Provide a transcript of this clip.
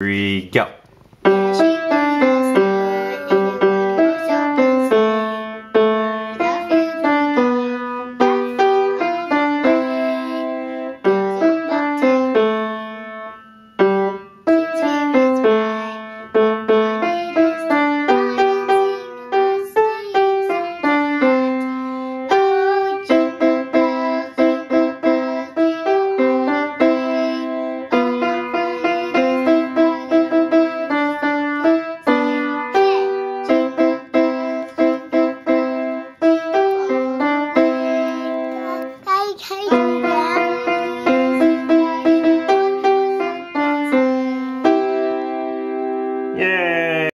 three, go. Yay!